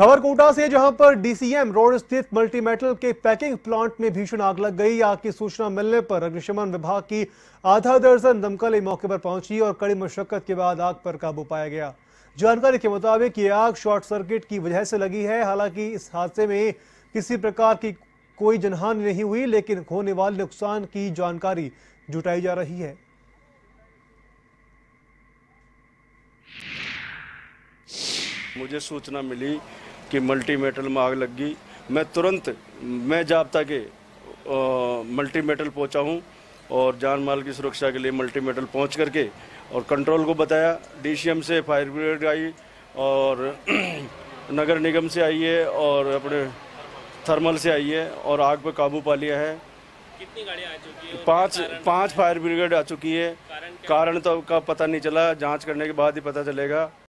खबर कोटा से, जहाँ पर डीसीएम रोड स्थित मल्टीमेटल के पैकिंग प्लांट में भीषण आग लग गई। आग की सूचना मिलने पर अग्निशमन विभाग की आधा दर्जन दमकल मौके पर पहुँची और कड़ी मशक्कत के बाद आग पर काबू पाया गया। जानकारी के मुताबिक, ये आग शॉर्ट सर्किट की वजह से लगी है। हालाँकि, इस हादसे में किसी प्रकार की कोई जनहानि नहीं हुई, लेकिन होने वाले नुकसान की जानकारी जुटाई जा रही है। मुझे सूचना मिली कि मल्टी मेटल में आग लग गई। मैं तुरंत मैं जाबता के मल्टी मेटल पहुँचा हूँ और जान माल की सुरक्षा के लिए मल्टी मेटल पहुँच करके और कंट्रोल को बताया। डीसीएम से फायर ब्रिगेड आई और नगर निगम से आई है और अपने थर्मल से आई है और आग पर काबू पा लिया है। कितनी गाड़ियाँ आ चुकी है? पाँच पाँच फायर ब्रिगेड आ चुकी है। कारण तो का पता नहीं चला। जाँच करने के बाद ही पता चलेगा।